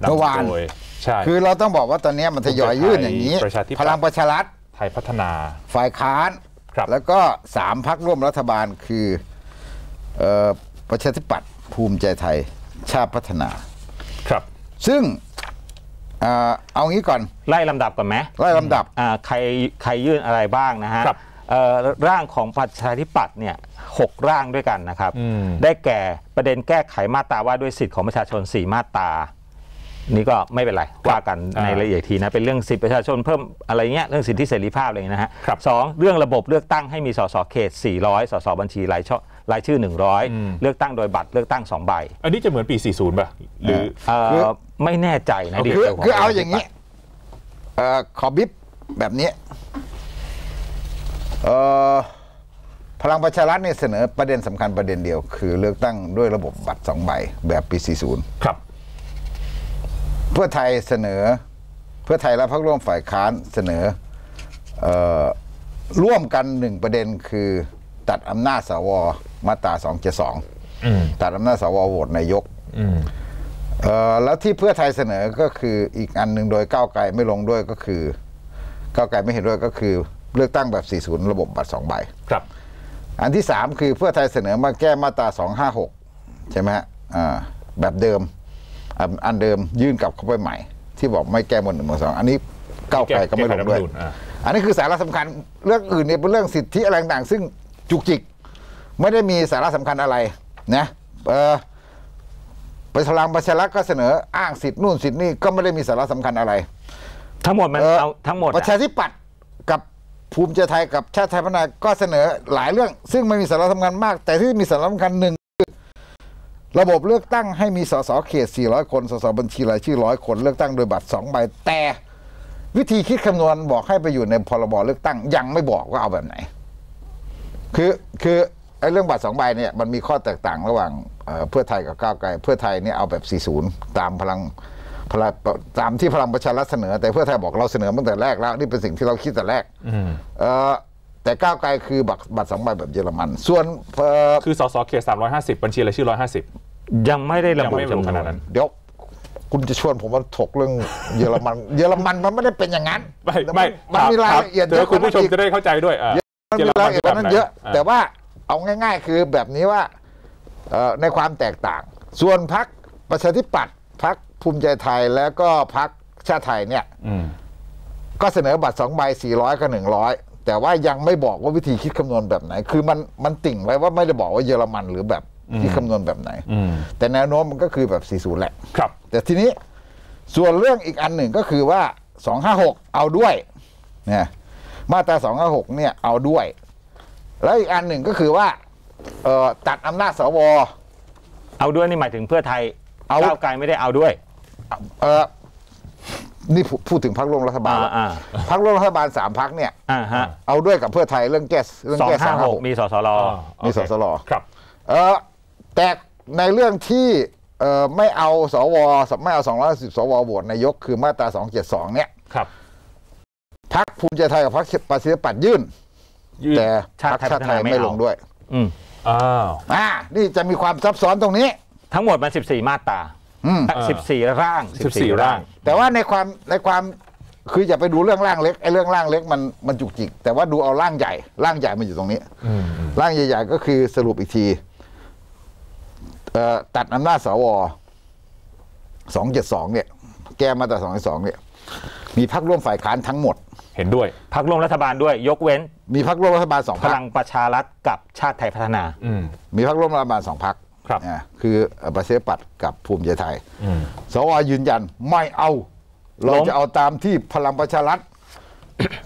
เมื่อวานำโดยใช่คือเราต้องบอกว่าตอนนี้มันทยอยยื่นอย่างนี้ประชาธิปัตย์พลังประชารัฐไทยพัฒนา ฝ่ายค้านครับแล้วก็สามพักร่วมรัฐบาลคือเอ่อประชาธิปัตย์ภูมิใจไทยชาติพัฒนา ครับ ซึ่งเอ่อเอางี้ก่อน ไล่ลำดับก่อนไหมไล่ลำดับอ่าใครใครยื่นอะไรบ้างนะฮะครับเอ่อร่างของประชาธิปัตย์เนี่ยหกร่างด้วยกันนะครับอืมได้แก่ประเด็นแก้ไขมาตราว่าด้วยสิทธิของประชาชน 4 มาตรา นี่ก็ไม่เป็นไรว่ากันอ่าในรายละเอียดทีนะเป็นเรื่องสิทธิประชาชนเพิ่มอะไรเงี้ยเรื่องสิทธิเสรีภาพอะไรเงี้ยนะฮะครับสองเรื่องระบบเลือกตั้งให้มีสสเขต 400 สสบัญชีรายช่อรายชื่ออืม100 เลือกตั้งโดยบัตรเลือกตั้งสองใบอันนี้จะเหมือนปี 40 ป่ะหรือเอ่อคือไม่แน่ใจนะดีคือเทลขงคือเอาอย่างนี้เอ่อขอบิบแบบนี้เอ่อพลังประชารัฐเนี่ยเสนอประเด็นสำคัญประเด็นเดียว คือเลือกตั้งด้วยระบบบัตรสองใบแบบปี 40 ครับ เพื่อไทยเสนอ เพื่อไทยและพรรคร่วมฝ่ายค้านเสนอเออร่วมกันหนึ่งประเด็นคือ ตัดอำนาจสวมาตรา272อืมตัดอำนาจสวโหวตนายกอืมเออแล้วที่เพื่อไทยเสนอก็คืออีกอันหนึ่งโดยก้าวไกลไม่ลงด้วยก็คือก้าวไกลไม่เห็นด้วยก็คือ เลือกตั้งแบบ 40 ระบบบัตรสองใบครับ อันที่ 3 คือเพื่อไทยเสนอมาแก้มาตรา 256 ใช่ไหมฮะอ่าแบบเดิม อันอันเดิมยื่นกลับเข้าไปใหม่ ที่บอกไม่แก้หมวดหนึ่งหมวดสองอันนี้ก้าวไกลก็ไม่ลงด้วยแก้ไขรัฐธรรมนูญอ่าอันนี้คือสาระสำคัญเรื่องอื่นเนี่ยเป็นเรื่องสิทธิอะไรต่างๆซึ่งจุกจิก ไม่ได้มีสาระสำคัญอะไรนะเออไปพลังประชารัฐก็เสนออ้างสิทธินู่นสิทธินี่ก็ไม่ได้มีสาระสำคัญอะไร ทั้งหมดมันเอ่อเอาทั้งหมดประชาธิปัตย์กับภูมิใจไทยกับชาติไทยพัฒนาก็เสนอหลายเรื่อง ซึ่งไม่มีสาระสำคัญมาก แต่ที่มีสาระสำคัญหนึ่งคือ ระบบเลือกตั้งให้มีสสเขต 400 คน สสบัญชีรายชื่อร้อยคนเลือกตั้งโดยบัตร2ใบแต่ วิธีคิดคำนวณบอกให้ไปอยู่ในพรบเลือกตั้งยังไม่บอกว่าเอาแบบไหน คือคือไอ้เรื่องบัตรสองใบเนี่ยมันมีข้อแตกต่างระหว่างเอ่อเพื่อไทยกับก้าวไกล เพื่อไทยเนี่ยเอาแบบ 40 ตามพลังพลังตามที่พลังประชารัฐเสนอ แต่เพื่อไทยบอกเราเสนอมาตั้งแต่แรกแล้วนี่เป็นสิ่งที่เราคิดแต่แรกอืมเอ่อแต่ก้าวไกลคือบัตรบัตรสองใบแบบเยอรมัน ส่วนเอ่อคือสสเขต350บัญชีรายชื่อ150ยังไม่ได้ระ ยังบุไม่ระบุจำนขวนาดนนั้นเดี๋ยวคุณจะชวนผมมาถกเรื่องเยอรมัน เยอรมันมันไม่ได้เป็นอย่างนั้นไม่ไม่มันมีรายละเอียดเดี๋ยวคุณผู้ชมจะได้เข้าใจด้วยอ่ามันมีรายละเอียดกว่านั้นเยอะาแต่ว่าเอาง่าย ๆ คือแบบนี้ว่าเอ่อในความแตกต่าง ส่วนพักประชาธิปัตย์พักภูมิใจไทยแล้วก็พักชาติไทยเนี่ยอืมก็เสนอบัตรสองใบสี่ร้อยกับหนึ่งร้อยแต่ว่ายังไม่บอกว่าวิธีคิดคำนวณแบบไหน คือมันมันติ่งไว้ว่าไม่ได้บอกว่าเยอรมันหรือแบบ คิดคำนวณแบบไหนอืมแต่แนวโน้มมันก็คือแบบ 40 แหละ ครับ แต่ทีนี้ส่วนเรื่องอีกอันหนึ่งก็คือว่า 256 เอาด้วยเนี่ยมาตรา 256 เนี่ยเอาด้วย แล้วอีกอันหนึ่งก็คือว่าเอ่อตัดอำนาจสว เอาด้วยนี่หมายถึงเพื่อไทยเอาก้าวไกลไม่ได้เอาด้วยเอ่อนี่พูพูดถึงพรรคร่วมรัฐบาลอ่าอ่าพรรคร่วมรัฐบาลสามพรรคเนี่ยอ่าฮะเอาด้วยกับเพื่อไทยเรื่องแก้เรื่องสองแก้ห้าหก256มีสสรมีสสรครับ เออ แต่ในเรื่องที่เออไม่เอาสวไม่เอา210สวโหวตนายกคือมาตรา272เนี่ยครับพักภูมิใจไทยกับพักประชาธิปัตย์ยื่นยื่นแต่ชาติพรรคไทยชาติไทยพัฒนาไม่ไม่เอาลงด้วย อืมอ้าวอ่านี่จะมีความซับซ้อนตรงนี้ ทั้งหมดมัน 14 มาตราอืมอ่า14ร่าง14ร่าง แต่ว่าในความในความคืออย่าไปดูเรื่องร่างเล็กไอ้เรื่องร่างเล็กมันมันจุกจิก แต่ว่าดูเอาร่างใหญ่ร่างใหญ่มันอยู่ตรงนี้อืมอืมร่างใหญ่ๆก็คือสรุปอีกทีเอ่อ ตัดอำนาจสวสองเจ็ดสองเนี่ย แก้มาตราสองสองเนี่ย มีพักร่วมฝ่ายค้านทั้งหมด เห็นด้วยพักร่วมรัฐบาลด้วย ยกเว้น มีพักร่วมรัฐบาลสองพพักลังประชารัฐกับชาติไทยพัฒนาอืมมีพักร่วมรัฐบาลสองพักครับคือเอ่อประชาธิปัตย์กับภูมิใจไทยอืมสวยืนยันไม่เอา เราล้มจะเอาตามที่พลังประชารัฐ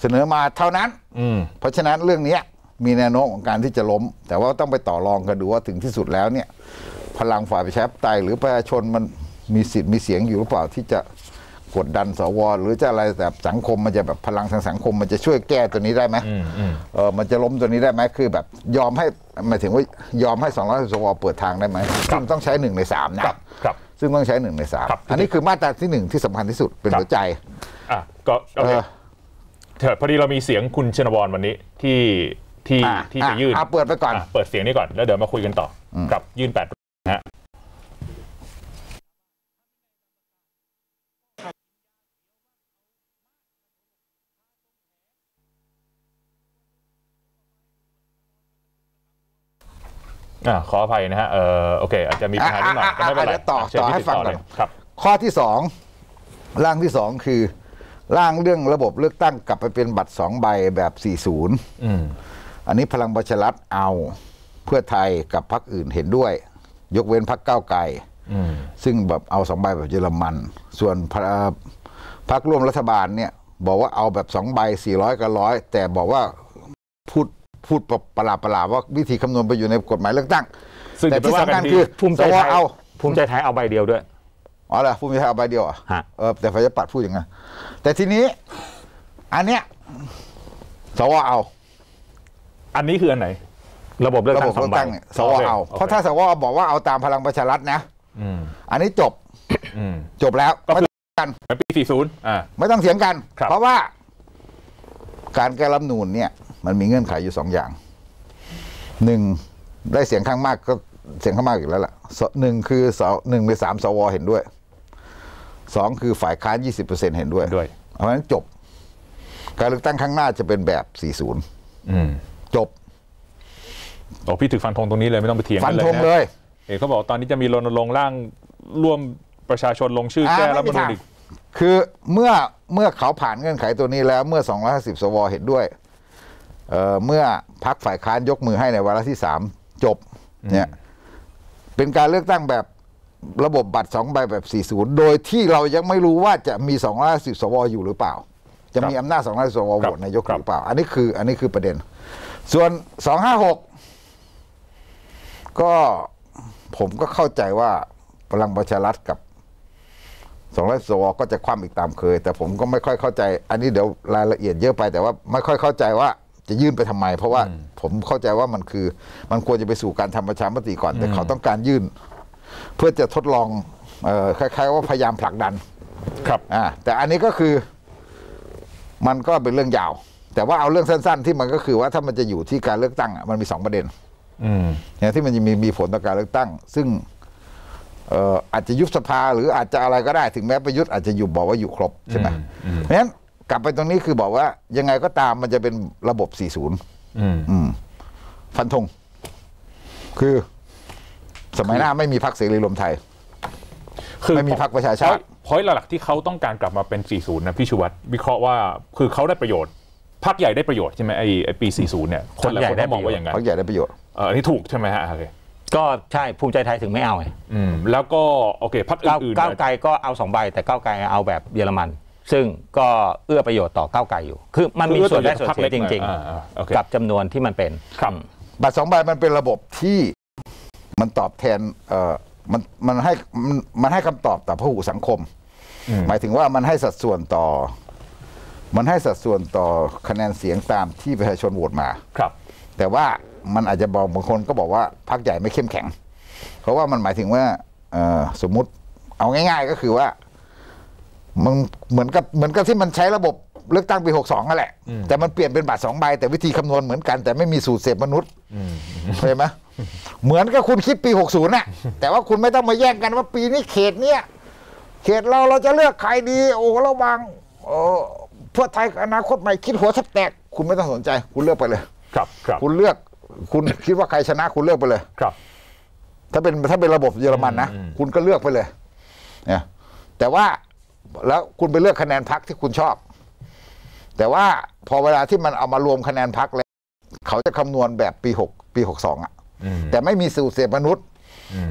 เสนอมาเท่านั้นอืมเพราะฉะนั้นเรื่องเนี้ยมีแนวโน้มของการที่จะล้ม แต่ว่าต้องไปต่อรองกันดูว่าถึงที่สุดแล้วเนี่ย พลังฝ่ายประชาธิปไตยหรือประชาชนมันมีสิทธิ์มีเสียงอยู่หรือเปล่าที่จะกดดันสวหรือจะอะไรแต่สังคมมันจะแบบพลังทางสังคม มันจะช่วยแก้ตัวนี้ได้ไหมอืมอืมเออมันจะล้มตัวนี้ได้ไหมคือแบบยอมให้หมายถึงว่ายอมให้2 0 0สวเปิดทางได้ไหมซึ่งต้องใช้หนึ่งในสามนะครับครับซึ่งต้องใช้หนึ่งในสามครับอันนี้คือมาตราที่หนึ่งที่สำคัญที่สุดเป็นครับหัวใจอะก็โอเคเออเถิดพอดีเรามีเสียงคุณชนวรวันนี้ที่ที่อะที่จะยื่นอะเปิดไปก่อนะเปิดเสียงนี้ก่อนแล้วเดี๋ยวมาคุยกันต่ออมกับยื่นแปดนะะอ่าขออภัยนะฮะเออโอเค อาจจะมีปัญหานิดหน่อยก็ไม่เป็นไรต่อต่อให้ฟังก่อนครับ ข้อที่สองร่างที่สองคือ ร่างเรื่องระบบเลือกตั้งกลับไปเป็นบัตรสองใบแบบสี่ศูนย์อันนี้พลังประชารัฐเอาเพื่อไทยกับพรรคอื่นเห็นด้วย ยกเว้นพรรคก้าวไกลอืมซึ่งแบบเอาสองใบแบบเยอรมัน ส่วนพรรคพรรคร่วมรัฐบาลเนี่ย บอกว่าเอาแบบสองใบสี่ร้อยกับร้อยแต่บอกว่าพูดพูดประหลาดประหลาดๆว่าวิธีคำนวณไปอยู่ในกฎหมายเลือกตั้งซึ่งแต่จะไปที่ว่าสำกัคันญที่คือภูมิใจสวไทยเอาภูมิใจไทยเอาใบเดียวด้วยอ๋อเหรอภูมิใจไทยเอาใบเดียวเหรอะฮะเออแต่ประชาธิปัตย์พูดอย่างนั้นแต่ทีนี้ อันเนี้ยสวเอา อันนี้คืออันไหน ระบบเลือกระตั้บงบสอเลืงอกใบตั้งเนี่ยสวโอเคเอาโอเคเพราะถ้าสวบอกว่าเอาตามพลังประชารัฐนะ อืมอันนี้จบอืมจบแล้วก็คือไม่ต้องกันเหมือนปี 40 อ่า ไม่ต้องเถียงกัน ครับ เพราะว่า การแก้รัฐธรรมนูนเนี่ย มันมีเงื่อนไขอยู่สองอย่างหนึ่งได้เสียงข้างมากก็เสียงข้างมากอีกแล้วล่ะสหนึ่งคือสหนึ่งในสามสวเห็นด้วยสองคือฝ่ายค้านยี่สิบเปอร์เซ็นเห็นด้วย ด้วย เพราะฉะนั้นจบ การเลือกตั้งข้างหน้าจะเป็นแบบ 40 อืม จบ โอ้พี่ถึกฟันธงตรงนี้เลยไม่ต้องไปเถียงฟักันนเลยธงนะเลยเอกเขาบอกตอนนี้จะมีรณรงค์ร่างร่วมประชาชนลงชื่อแก้รัฐธรรมนูญอีกคือเมื่อเมื่อเขาผ่านเงื่อนไขตัวนี้แล้วเมื่อ 250 สวเห็นด้วยเอ่อเมื่อพักฝ่ายค้านยกมือให้ในวาระที่3จบเนี่ยเป็นการเลือกตั้งแบบระบบบัตรสองใบแบบ 40 โดยที่เรายังไม่รู้ว่าจะมี 250 สวอยู่หรือเปล่า จะมีอำนาจ 250 สวโหวตนายกครับหรือเปล่า อันนี้คืออันนี้คือประเด็น ส่วน 256 ก็ผมก็เข้าใจว่าพลังประชารัฐกับสองร้อยสวก็จะคว่ำอีกตามเคย แต่ผมก็ไม่ค่อยเข้าใจ อันนี้เดี๋ยวรายละเอียดเยอะไปแต่ว่าไม่ค่อยเข้าใจว่าจะยื่นไปทำไม เพราะว่าผมเข้าใจว่ามันคือ มันควรจะไปสู่การทำประชามติก่อน แต่เขาต้องการยื่น เพื่อจะทดลองเออคล้ายๆ ว่าพยายามผลักดัน ครับอ่าแต่อันนี้ก็คือ มันก็เป็นเรื่องยาว แต่ว่าเอาเรื่องสั้น ๆ ที่มันก็คือว่าถ้ามันจะอยู่ที่การเลือกตั้งอะมันมีสองประเด็นอืม เนี่ยที่มันจะมีมีผลต่อการเลือกตั้ง ซึ่งเอ่ออาจจะยุบสภาหรืออาจจะอะไรก็ได้ถึงแม้ประยุทธ์อาจจะอยู่บอกว่าอยู่ครบใช่ไหมอืมอืมเพราะฉะนั้นกลับไปตรงนี้คือบอกว่า ยังไงก็ตามมันจะเป็นระบบ 40อืมอืมฟันธง คือสมัยหน้าไม่มีพักเสรีรวมไทยไม่มีพรรคประชาชาติพอยต์หลักๆที่เขาต้องการกลับมาเป็น 40 นะพี่ชูวัตรวิเคราะห์ว่าคือเขาได้ประโยชน์พรรคใหญ่ได้ประโยชน์ใช่ไหมไอ้ไอ้ปี 40 เนี่ยคนหลายคนก็มองว่าอย่างนั้นพักใหญ่ได้ประโยชน์เอออันนี้ถูกใช่ไหมฮะโอเคก็ใช่ภูมิใจไทยถึงไม่เอาไงอืมแล้วก็โอเคพรรคก้าวอื่นๆก้าวเนี่ยไกลก็เอาสองใบแต่ก้าวไกลเอาแบบเยอรมัน ซึ่งก็เอื้อประโยชน์ต่อก้าวไกลอยู่ คือมันมีส่วนได้ส่วนเสียจริงอ่าอ่าโอเคๆกับจำนวนที่มันเป็นครับบัตรสองใบมันเป็นระบบที่มันตอบแทนเอ่อมันมันให้มันมันให้คำตอบต่อพหุสังคมอืมหมายถึงว่ามันให้สัดส่วนต่อ มันให้สัดส่วนต่อคะแนนเสียงตามที่ประชาชนโหวตมาครับ แต่ว่า มันอาจจะบอกบางคนก็บอกว่าพรรคใหญ่ไม่เข้มแข็ง เพราะว่ามันหมายถึงว่าเอ่อสมมุติเอาง่าย ๆ ก็คือว่ามันเหมือนกับเหมือนกับที่มันใช้ระบบเลือกตั้งปีหกสองนั่นแหละ แต่มันเปลี่ยนเป็นบัตรสองใบ แต่วิธีคำนวณเหมือนกัน แต่ไม่มีสูตรเสพมนุษย์เข้าใจไหมเหมือนกับคุณคิดปีหกศูนย์น่ะ แต่ว่าคุณไม่ต้องมาแย่งกันว่าปีนี้เขตเนี้ยเขตเราเราจะเลือกใครดี โอ้ระวังโอ้เพื่อไทยกับอนาคตใหม่คิดหัวแทบแตก คุณไม่ต้องสนใจ คุณเลือกไปเลย ครับครับคุณเลือก คุณคิดว่าใครชนะคุณเลือกไปเลย ครับ ถ้าเป็นถ้าเป็นระบบเยอรมันนะ อืม คุณก็เลือกไปเลยเนี่ยแต่ว่าแล้วคุณไปเลือกคะแนนพักที่คุณชอบ แต่ว่าพอเวลาที่มันเอามารวมคะแนนพักแล้ว เขาจะคำนวณแบบปีหกปีหกสองอะ อืม แต่ไม่มีสูตรเสพมนุษย์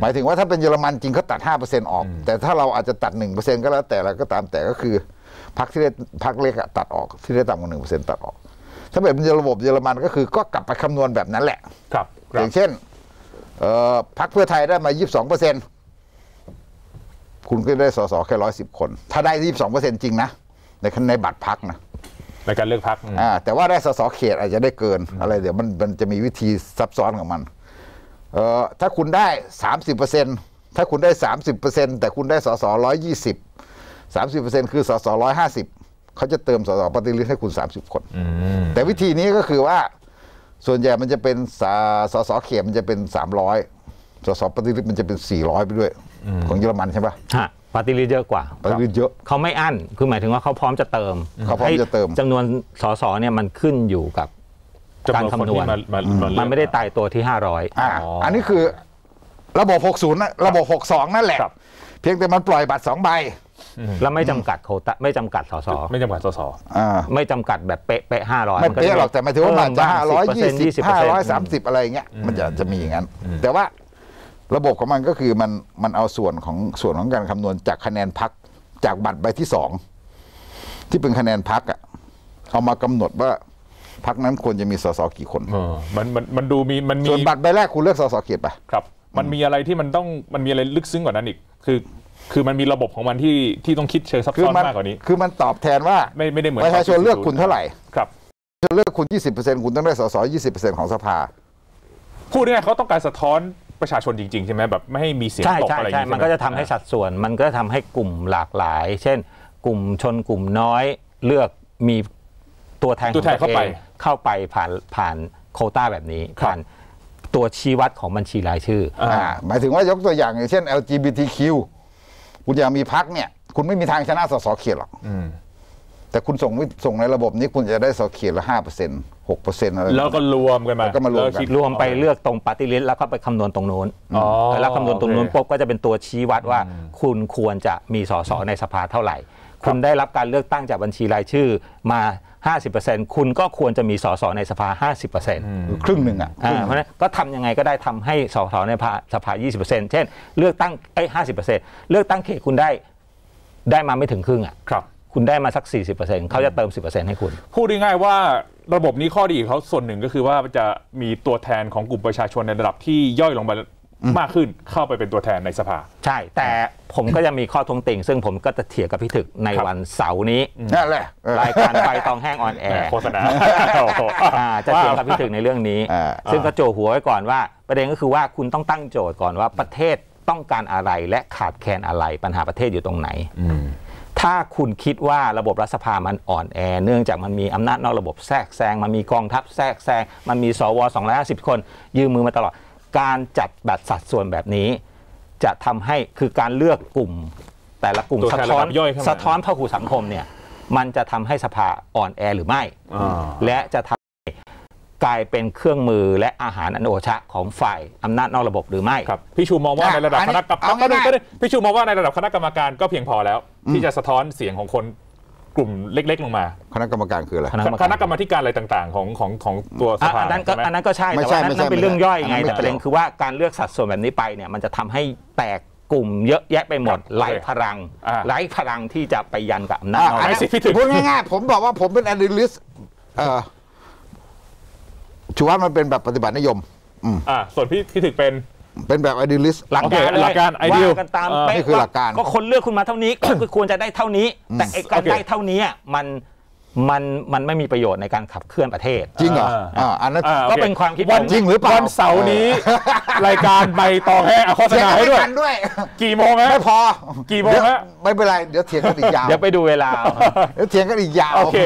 หมายถึงว่าถ้าเป็นเยอรมันจริงเขาตัดห้าเปอร์เซ็นออก แต่ถ้าเราอาจจะตัดหนึ่งเปอร์เซ็นก็แล้วแต่อะไรก็ตามแต่ก็คือพักที่ได้พักเล็กอะตัดออกที่ได้ต่ำกว่าหนึ่งเปอร์เซ็นตัดออก ถ้าเป็นระบบเยอรมันก็คือก็กลับไปคำนวณแบบนั้นแหละ ครับคอรับย่างเช่นเอ่อพักเพื่อไทยได้มา 22เปอร์เซ็นคุณก็ได้สสแค่ร้อยสิบคน ถ้าได้ 22เปอร์เซ็นจริงนะ ในในบัตรพักนะในการเลือกพรรคอืมอ่าแต่ว่าได้สสเขตอาจจะได้เกินอะไรเดี๋ยวมันมันจะมีวิธีซับซ้อนของมันเอ่อถ้าคุณได้ 30เปอร์เซ็นถ้าคุณได้ 30เปอร์เซ็นแต่คุณได้สสร้อยยี่สิบสามสิบเปอร์เซ็นคือสสร้อยห้าสิบ เขาจะเติมสสปฏิริษีให้คุณ 30 คนอืมแต่วิธีนี้ก็คือว่า ส่วนใหญ่มันจะเป็นสาสสเขตมันจะเป็นสามร้อยสสปฏิริษีมันจะเป็นสี่ร้อยไปด้วยของเยอรมันใช่ปะฮะปฏิริษีเยอะกว่าปฏิริษีเยอะเขาไม่อั้นคือหมายถึงว่าเขาพร้อมจะเติมเขาพร้อมจะเติมให้จำนวนสสเนี่ยมันขึ้นอยู่กับการจำนวนคนคำนวณที่มามามาเลือกมันไม่ได้ตายตัวที่ 500อ่าอ๋ออัอันนี้คือระบบ 60 นะ ระบบ 62 นั่นแหละครับเพียงแต่มันปล่อยบัตรสองใบ แล้วไม่จำกัดโควตาไม่จำกัดสสไม่จำกัดสสอ่าไม่จำกัดแบบเป๊ะเป๊ะห้าร้อยไม่เป๊ะหรอกแต่หมายถึงว่ามันจะห้าร้อยยี่สิบสิบห้าร้อยสามสิบอะไรอย่างเงี้ยมันจะจะมีอย่างนั้น แต่ว่าระบบของมันก็คือมันมันเอาส่วนของส่วนของการคำนวณจากคะแนนพักจากบัตรใบที่สองที่เป็นคะแนนพักอะเอามากำหนดว่าพักนั้นควรจะมีสสกี่คนเออมันมันมันดูมีมันมีส่วนบัตรใบแรกคุณเลือกสสเขตไปครับ มันมีอะไรที่มันต้องมันมีอะไรลึกซึ้งกว่านั้นอีก คือ คือมันมีระบบของมันที่ที่ต้องคิดเชิงซับคือซ้อนมันมากกว่านี้ คือมันตอบแทนว่าไม่ไม่ได้เหมือนประชาชนเลือกคุณเท่าไหร่ครับประชาชนเลือกคุณ 20%คุณต้องได้สส20%ของสภาพูดง่ายๆเขาต้องการสะท้อนประชาชนจริง ๆ ใช่ไหมแบบไม่ให้มีเสียงใช่ตกใช่อะไรอย่างใช่งี้มันก็จะทำให้สัดส่วน มันก็ทำให้กลุ่มหลากหลาย เช่น กลุ่มชนกลุ่มน้อยเลือกมีตัวแทนของตัวแทนเข้าไปองเข้าไปผ่านผ่านโควต้าแบบนี้ผ่านตัวชี้วัดของบัญชีรายชื่อออ่าหมายถึงว่ายกตัวอย่างอย่างเช่น LGBTQ คุณอยากมีพักเนี่ย คุณไม่มีทางชนะสสเขตหรอกอืมแต่คุณส่งวิส่งในระบบนี้คุณจะได้สสเขตละห้าเปอร์เซ็นต์หกเปอร์เซ็นต์อะไรแล้วก็รวมกันมาแล้วก็มารวมกันแล้คิดรวมไปเลือกตรงปฏิริษแล้วก็ไปคำนวณตรงนู้นอ๋อแล้วคำนวณตรงนู้นโอเคปุ๊บก็จะเป็นตัวชี้วัดว่า คุณควรจะมีสสในสภาเท่าไหร่ คุณได้รับการเลือกตั้งจากบัญชีรายชื่อมา 50%คุณก็ควรจะมีสสในสภา 50%คือครึ่งหนึ่งอะครึ่อ่างหเพนึ่งราะฉะนั้นก็ทำยังไงก็ได้ทำให้สสในสภาสภา20%เช่น เลือกตั้งไอ้50%เลือกตั้งเขตคุณได้ได้มาไม่ถึงครึ่งอะครับคุณได้มาสัก 40%เขาจะเติม 10%ให้คุณ พูดง่ายๆว่าระบบนี้ข้อดีของเขาส่วนหนึ่งก็คือว่าจะมีตัวแทนของกลุ่มประชาชนในระดับที่ย่อยลงมา มากขึ้นเข้าไปเป็นตัวแทนในสภา ใช่ แต่ผมก็จะมีข้อทวงติงซึ่งผมก็จะเถียงกับพี่ถึกในครับวันเสาร์นี้นั่นแหละเออรายการไปตองแห้งออนแอร์โฆษณาโอ้โหอ่าจะเถียงกับพี่ถึกในเรื่องนี้อ่าซึ่งก็โจหัวไว้ก่อนว่า ประเด็นก็คือว่าคุณต้องตั้งโจทย์ก่อนว่าประเทศต้องการอะไรและขาดแคลนอะไรปัญหาประเทศอยู่ตรงไหนถ้าคุณคิดว่าระบบรัฐสภามันอ่อนแอ เนื่องจากมันมีอำนาจนอกระบบแทรกแซง มันมีกองทัพแทรกแซง มันมีสว250 คน ยืมมือมาตลอด การจัดแบบสัดส่วนแบบนี้ จะทำให้คือการเลือกกลุ่ม แต่ละกลุ่มตัวแทสะนท้อนระดับย่อยเข้ามาสะท้อนเข้าสู่สังคมเนี่ยมันจะทำให้สภาอ่อนแอหรือไม่อ่าและจะทำให้กลายเป็นเครื่องมือและอาหารอันโอชะของฝ่ายอำนาจนอกระบบหรือไม่ครับพี่ชูมองว่าอะในระดับอันคนี้ณะกรรมเอาการง่ายๆก็ได้พี่ชูมองว่าในระดับคณะกรรมการก็เพียงพอแล้ว ที่จะสะท้อนเสียงของคนกลุ่มเล็ก ๆ ลงมา คณะกรรมการคืออะไร คณะคณะกรรมาธิการอะไรต่างๆ ของของของตัวสอะภาอันนั้นก็ใช่ไหมอันนั้นก็ใช่ไม่แต่ใช่ว่านั่นไม่ใช่นั่นเป็นเรื่องย่อยไงไม่ใช่แต่ประเด็นคือว่าการเลือกสัดส่วนแบบนี้ไปเนี่ยมันจะทำให้แตกกลุ่มเยอะแยะไปหมดครับไร้พลังอ่าไร้พลังที่จะไปยันกับอำนาจอะนอกอันระนี้บบสิพี่ถึงพูดง่ายๆผมบอกว่าผมเป็นแอนดิลิสเอ่อชูวัฒน์มันเป็นแบบปฏิบัตินิยมอ่าส่วนพี่พี่ถึกเป็นเป็นแบบแอนดิลิสหลักโอเคการเลยหลักการ ideal ว่ากันตามเออเป๊ะนี่คือหลักการก็คนเลือกคุณมาเท่านี้ก็ควรจะได้เท่านี้ แต่ไอ้การโอเคได้เท่านี้อะมัน มันมันไม่มีประโยชน์ในการขับเคลื่อนประเทศ จริงเหรออ่าอ่าอันนั้นอ่าโอก็เคเป็นความคิดวันผมจริงหรือเปล่าวันเสาร์นี้ รายการใบตองแห้งเอาโฆษเถียงณากันให้ไม่ด้วย ทันด้วย กี่โมงฮะ ไม่พอกี่โมงฮะ เดี๋ยวไม่เป็นไร เดี๋ยวเถียงกันอีกยาว เดี๋ยวไปดูเวลา เดี๋ยวเถียงกันอีกยาว โอเค